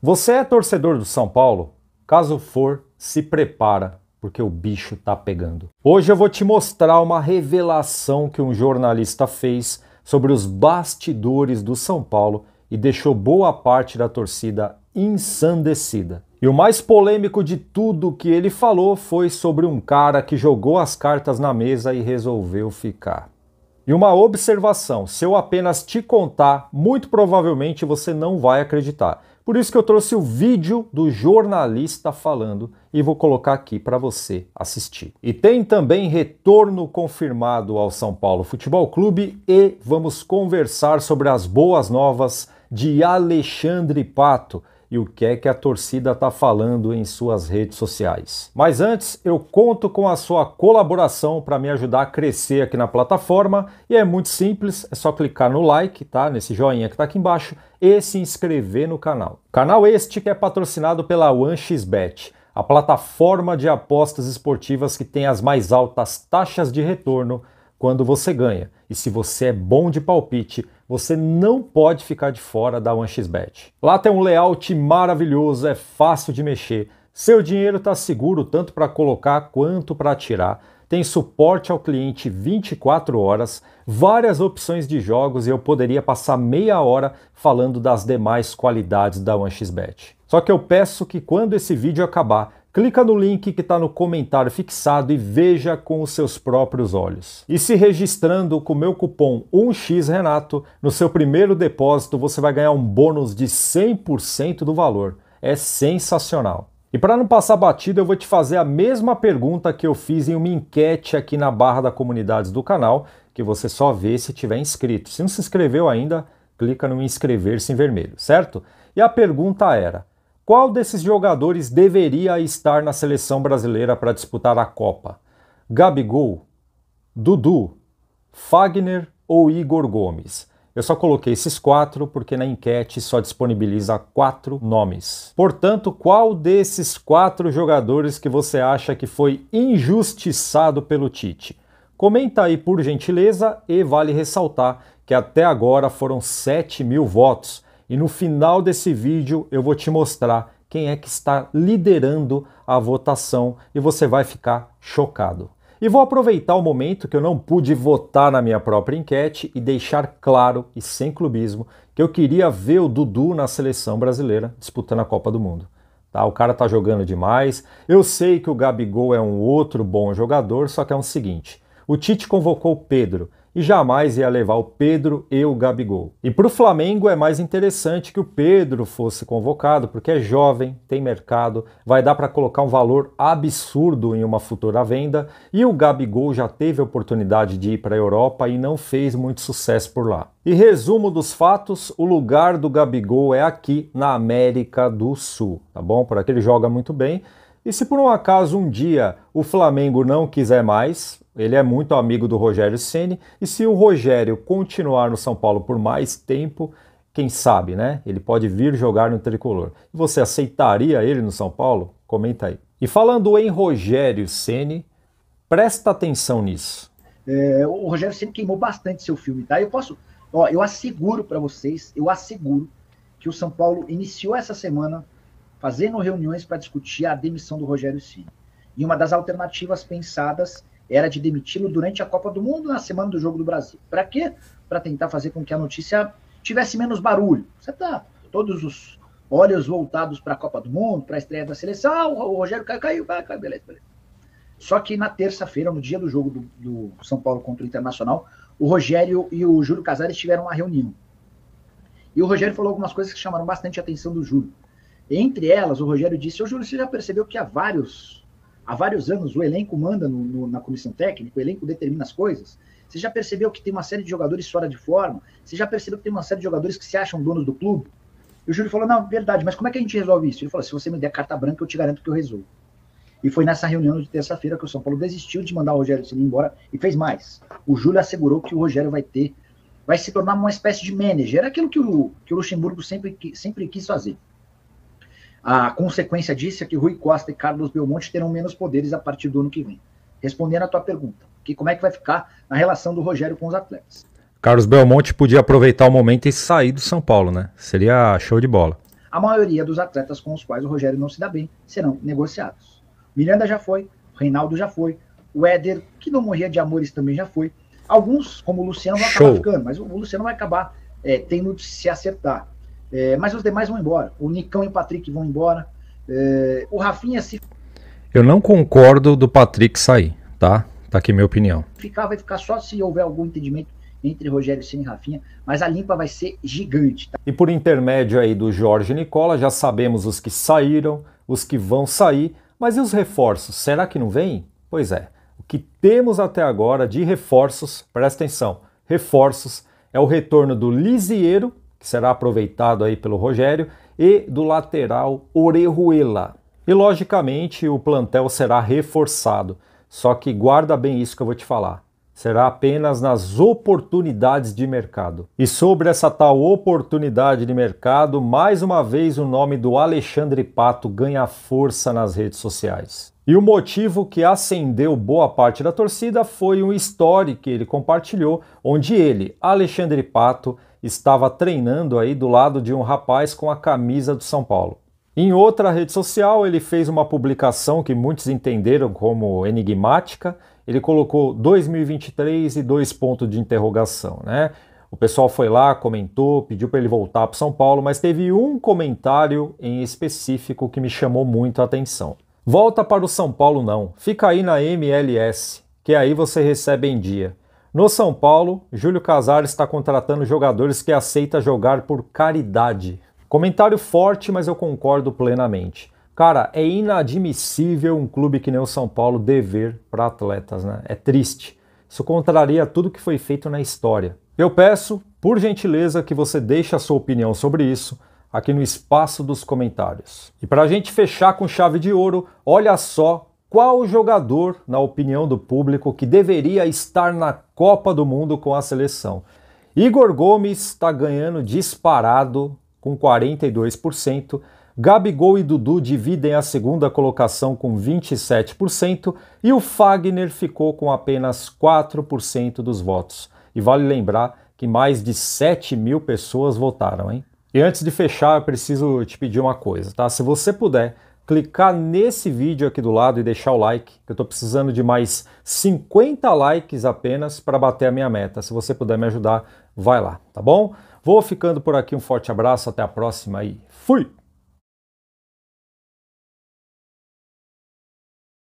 Você é torcedor do São Paulo? Caso for, se prepara, porque o bicho tá pegando. Hoje eu vou te mostrar uma revelação que um jornalista fez sobre os bastidores do São Paulo e deixou boa parte da torcida ensandecida. E o mais polêmico de tudo que ele falou foi sobre um cara que jogou as cartas na mesa e resolveu ficar. E uma observação: se eu apenas te contar, muito provavelmente você não vai acreditar. Por isso que eu trouxe o vídeo do jornalista falando e vou colocar aqui para você assistir. E tem também retorno confirmado ao São Paulo Futebol Clube e vamos conversar sobre as boas novas de Alexandre Pato e o que é que a torcida está falando em suas redes sociais. Mas antes, eu conto com a sua colaboração para me ajudar a crescer aqui na plataforma e é muito simples, é só clicar no like, tá? Nesse joinha que está aqui embaixo e se inscrever no canal. Canal este que é patrocinado pela OneXBet, a plataforma de apostas esportivas que tem as mais altas taxas de retorno quando você ganha. E se você é bom de palpite, você não pode ficar de fora da OneXBet. Lá tem um layout maravilhoso, é fácil de mexer. Seu dinheiro está seguro tanto para colocar quanto para tirar. Tem suporte ao cliente 24 horas, várias opções de jogos e eu poderia passar meia hora falando das demais qualidades da OneXBet. Só que eu peço que quando esse vídeo acabar, Clica no link que está no comentário fixado e veja com os seus próprios olhos. E se registrando com o meu cupom 1xRenato, no seu primeiro depósito você vai ganhar um bônus de 100% do valor. É sensacional. E para não passar batido, eu vou te fazer a mesma pergunta que eu fiz em uma enquete aqui na barra da comunidades do canal, que você só vê se tiver inscrito. Se não se inscreveu ainda, clica no inscrever-se em vermelho, certo? E a pergunta era: qual desses jogadores deveria estar na seleção brasileira para disputar a Copa? Gabigol, Dudu, Fagner ou Igor Gomes? Eu só coloquei esses quatro porque na enquete só disponibiliza quatro nomes. Portanto, qual desses quatro jogadores que você acha que foi injustiçado pelo Tite? Comenta aí por gentileza e vale ressaltar que até agora foram 7 mil votos e no final desse vídeo eu vou te mostrar quem é que está liderando a votação e você vai ficar chocado. E vou aproveitar o momento que eu não pude votar na minha própria enquete e deixar claro e sem clubismo que eu queria ver o Dudu na seleção brasileira disputando a Copa do Mundo. Tá, o cara tá jogando demais. Eu sei que o Gabigol é um outro bom jogador, só que é o seguinte: o Tite convocou o Pedro, e jamais ia levar o Pedro e o Gabigol. E para o Flamengo é mais interessante que o Pedro fosse convocado, porque é jovem, tem mercado, vai dar para colocar um valor absurdo em uma futura venda, e o Gabigol já teve a oportunidade de ir para a Europa e não fez muito sucesso por lá. E resumo dos fatos, o lugar do Gabigol é aqui na América do Sul, tá bom? Por aqui ele joga muito bem. E se por um acaso um dia o Flamengo não quiser mais, ele é muito amigo do Rogério Ceni e se o Rogério continuar no São Paulo por mais tempo, quem sabe, né? Ele pode vir jogar no tricolor. Você aceitaria ele no São Paulo? Comenta aí. E falando em Rogério Ceni, presta atenção nisso. É, o Rogério Ceni queimou bastante seu filme, tá? Eu posso, ó, eu asseguro para vocês, eu asseguro que o São Paulo iniciou essa semana fazendo reuniões para discutir a demissão do Rogério Ceni. E uma das alternativas pensadas era de demiti-lo durante a Copa do Mundo, na semana do Jogo do Brasil. Para quê? Para tentar fazer com que a notícia tivesse menos barulho. Você tá todos os olhos voltados para a Copa do Mundo, para a estreia da seleção. Ah, o Rogério caiu, caiu, caiu, beleza, beleza. Só que na terça-feira, no dia do jogo do, do, São Paulo contra o Internacional, o Rogério e o Júlio Casares tiveram uma reunião. E o Rogério falou algumas coisas que chamaram bastante a atenção do Júlio. Entre elas, o Rogério disse: Ô Júlio, você já percebeu que há vários há vários anos o elenco manda no, no, na comissão técnica, o elenco determina as coisas. Você já percebeu que tem uma série de jogadores fora de forma? Você já percebeu que tem uma série de jogadores que se acham donos do clube? E o Júlio falou: não, verdade, mas como é que a gente resolve isso? Ele falou: se você me der carta branca, eu te garanto que eu resolvo. E foi nessa reunião de terça-feira que o São Paulo desistiu de mandar o Rogério Ceni embora e fez mais. O Júlio assegurou que o Rogério vai ter, vai se tornar uma espécie de manager, aquilo que o, que o Luxemburgo sempre, sempre quis fazer. A consequência disso é que Rui Costa e Carlos Belmonte terão menos poderes a partir do ano que vem. Respondendo à tua pergunta, que como é que vai ficar na relação do Rogério com os atletas? Carlos Belmonte podia aproveitar o momento e sair do São Paulo, né? Seria show de bola. a maioria dos atletas com os quais o Rogério não se dá bem serão negociados. Miranda já foi, Reinaldo já foi, o Éder, que não morria de amores, também já foi. Alguns, como o Luciano, vão acabar ficando, mas o Luciano vai acabar é, tendo de se acertar. É, mas os demais vão embora. O Nicão e o Patrick vão embora. É, o Rafinha se. Eu não concordo do Patrick sair, tá? Tá aqui minha opinião. Ficar, vai ficar só se houver algum entendimento entre Rogério Ceni e Rafinha, mas a limpa vai ser gigante. Tá? E por intermédio aí do Jorge Nicola, já sabemos os que saíram, os que vão sair, mas e os reforços? Será que não vem? Pois é. O que temos até agora de reforços, presta atenção, reforços é o retorno do Lisieiro, que será aproveitado aí pelo Rogério, e do lateral Orejuela. E logicamente o plantel será reforçado. Só que guarda bem isso que eu vou te falar. Será apenas nas oportunidades de mercado. E sobre essa tal oportunidade de mercado, mais uma vez o nome do Alexandre Pato ganha força nas redes sociais. E o motivo que acendeu boa parte da torcida foi um story que ele compartilhou, onde ele, Alexandre Pato, estava treinando aí do lado de um rapaz com a camisa do São Paulo. Em outra rede social, ele fez uma publicação que muitos entenderam como enigmática. Ele colocou 2023 e dois pontos de interrogação, né? O pessoal foi lá, comentou, pediu para ele voltar para São Paulo, mas teve um comentário em específico que me chamou muito a atenção. Volta para o São Paulo não, fica aí na MLS, que aí você recebe em dia. No São Paulo, Júlio Casares está contratando jogadores que aceita jogar por caridade. Comentário forte, mas eu concordo plenamente. Cara, é inadmissível um clube que nem o São Paulo dever para atletas, né? É triste. Isso contraria tudo que foi feito na história. Eu peço, por gentileza, que você deixe a sua opinião sobre isso aqui no espaço dos comentários. E para a gente fechar com chave de ouro, olha só qual jogador, na opinião do público, que deveria estar na Copa do Mundo com a seleção. Igor Gomes está ganhando disparado com 42%. Gabigol e Dudu dividem a segunda colocação com 27% e o Fagner ficou com apenas 4% dos votos. E vale lembrar que mais de 7 mil pessoas votaram, hein? E antes de fechar, eu preciso te pedir uma coisa, tá? Se você puder clicar nesse vídeo aqui do lado e deixar o like, que eu estou precisando de mais 50 likes apenas para bater a minha meta. Se você puder me ajudar, vai lá, tá bom? Vou ficando por aqui, um forte abraço, até a próxima e fui!